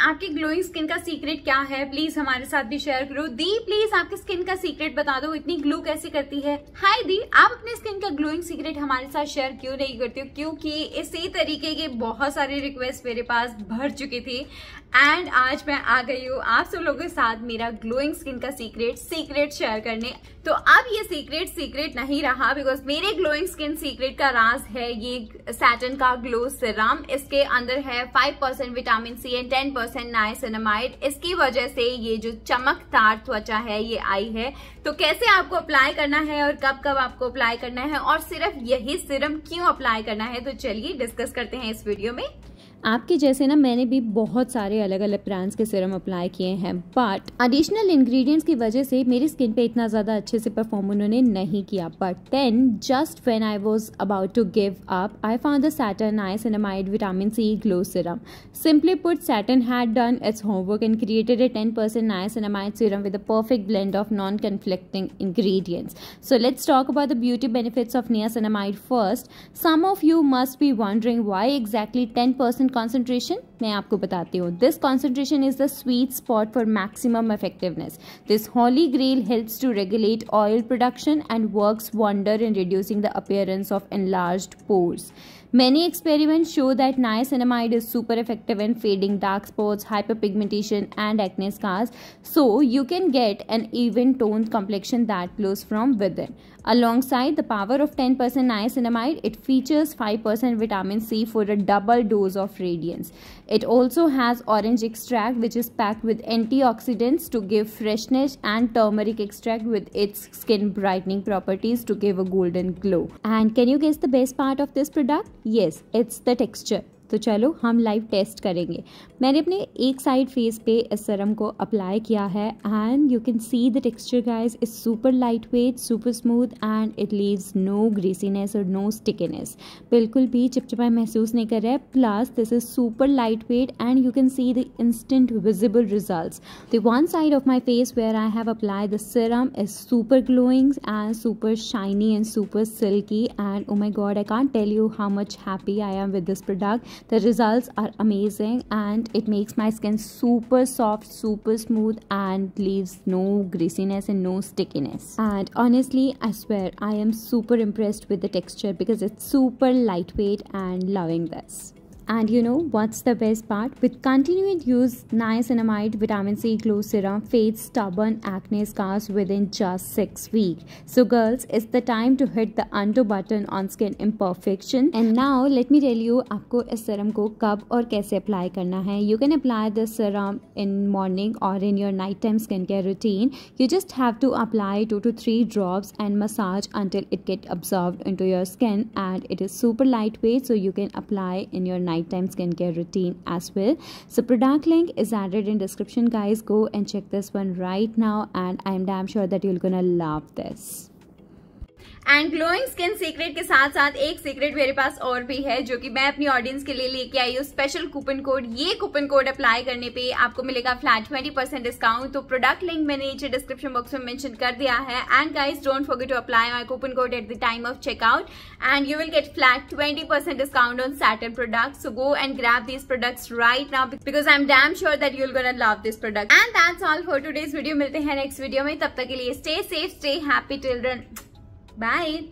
आपकी glowing skin का secret क्या है? प्लीज़ हमारे साथ भी शेयर करो। दी प्लीज़ आपकी स्किन का सीक्रेट बता दो, इतनी ग्लो कैसे करती है? हाय दी आप अपने स्किन का ग्लोइंग सीक्रेट हमारे साथ शेयर क्यों नहीं करती हो? क्योंकि इसी तरीके के बहुत सारे रिक्वेस्ट मेरे पास भर चुकी थी। एंड आज मैं आ गई हूँ आप सब लोगों के साथ मेरा ग्लोइंग स्किन का सीक्रेट सीक्रेट शेयर करने। तो अब ये सीक्रेट सीक्रेट नहीं रहा बिकॉज़ मेरे ग्लोइंग स्किन सीक्रेट का राज है ये सैटन का ग्लो सिरम इसके अंदर है 5% percent vitamin C and 10% percent niacinamide इसकी वजह से ये जो चमकदार त्वचा है, ये आई है। तो कैसे आपको अप्लाई करना है और कब कब आपको अप्लाई करना है? और सिर्फ़ यही सिरम क्यों अप्लाई करना है? तो चलिए डिस्कस करते हैं इस वीडियो में। आपके जैसे ना मैंने भी बहुत सारे अलग अलग ब्रांड्स के सिरम अप्लाई किए हैं बट एडिशनल इंग्रेडिएंट्स की वजह से मेरी स्किन पे इतना ज़्यादा अच्छे से परफॉर्म उन्होंने नहीं किया। But then just when I was about to give up I found the Saturn niacinamide vitamin C glow serum simply put Saturn had done its homework and created a 10% percent niacinamide serum with a perfect blend of non conflicting ingredients. So let's talk about the beauty benefits of niacinamide first. Some of you must be wondering why exactly 10% concentration मैं आपको बताती हूँ this concentration is the sweet spot for maximum effectiveness this holy grail helps to regulate oil production and works wonder in reducing the appearance of enlarged pores Many experiments show that niacinamide is super effective in fading dark spots, hyperpigmentation, and acne scars. So you can get an even toned complexion that glows from within. Alongside the power of 10% niacinamide, it features 5% vitamin C for a double dose of radiance. It also has orange extract which is packed with antioxidants to give freshness and turmeric extract with its skin brightening properties to give a golden glow. And can you guess the best part of this product? Yes, it's the texture. तो चलो हम live test करेंगे। मैंने अपने एक side face पे इस serum को अप्लाई किया है and you can see the texture guys is super lightweight super smooth and it leaves no greasiness और नो स्टिकीनेस बिल्कुल भी चिपचिपा महसूस नहीं कर रहा है। Plus this is super lightweight and you can see the instant visible result the one side of my face where I have apply the serum is super glowing and super shiny and super silky and oh my god I can't tell you how much happy I am with this product the results are amazing and it makes my skin super soft super smooth and leaves no greasiness and no stickiness. And honestly i swear i am super impressed with the texture because it's super lightweight and loving this and you know what's the best part? With continued use, niacinamide vitamin C glow serum fades stubborn acne scars within just 6 weeks. So girls, it's the time to hit the undo button on skin imperfection. And now let me tell you आपको इस serum को कब और कैसे apply करना है. You can apply this serum in morning or in your nighttime skincare routine. You just have to apply 2 to 3 drops and massage until it get absorbed into your skin and it is super lightweight so you can apply in your night nighttime skincare routine as well. So product link is added in description guys. Go and check this one right now and i'm damn sure that you're gonna love this and glowing skin secret के साथ साथ एक secret मेरे पास और भी है, जो कि मैं अपनी ऑडियंस के लिए लेके आई हूँ। स्पेशल कूपन कोड ये कूपन कोड अप्लाई करने पे आपको मिलेगा फ्लैट ट्वेंटी परसेंट डिस्काउंट तो प्रोडक्ट लिंक मैंने नीचे डिस्क्रिप्शन बॉक्स में मेंशन कर दिया है। And guys don't forget to apply my coupon code at the time of checkout and you will get flat twenty percent discount on Saturn product so go and grab this products right now because I am damn sure that you'll gonna love this product and that's all for today's video मिलते हैं next video में। तब तक के लिए stay safe stay happy children Bye!